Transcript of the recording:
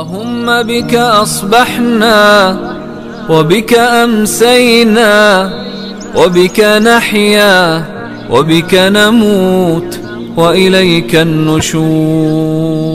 اللهم بك أصبحنا وبك أمسينا وبك نحيا وبك نموت وإليك النشور.